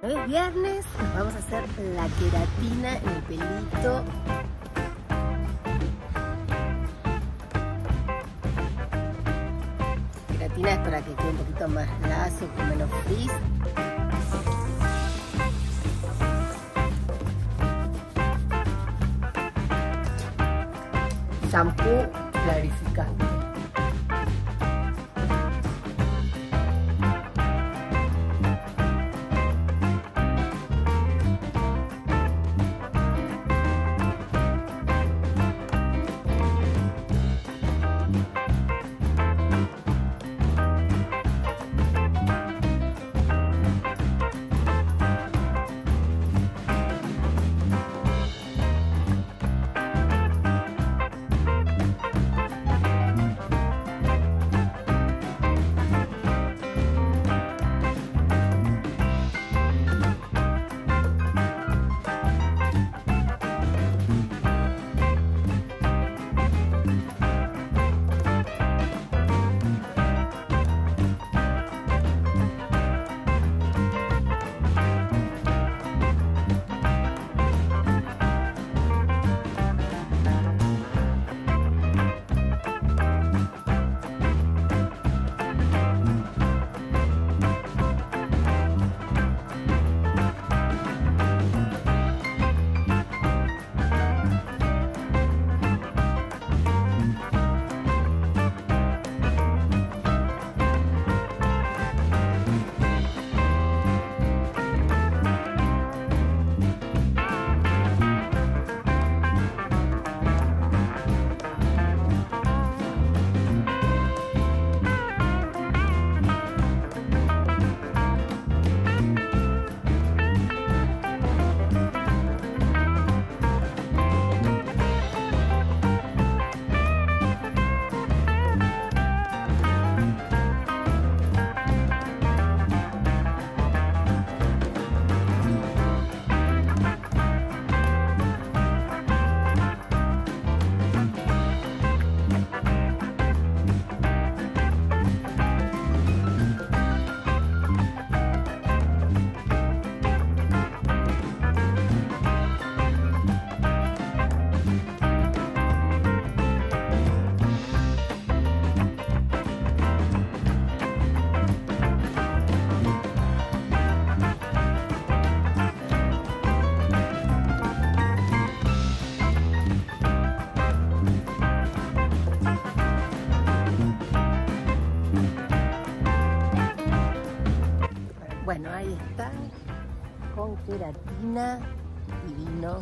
Hoy es viernes, vamos a hacer la queratina en el pelito. Queratina es para que quede un poquito más lazo, con menos frizz. Shampoo clarificante. Bueno, ahí está, con queratina, divino.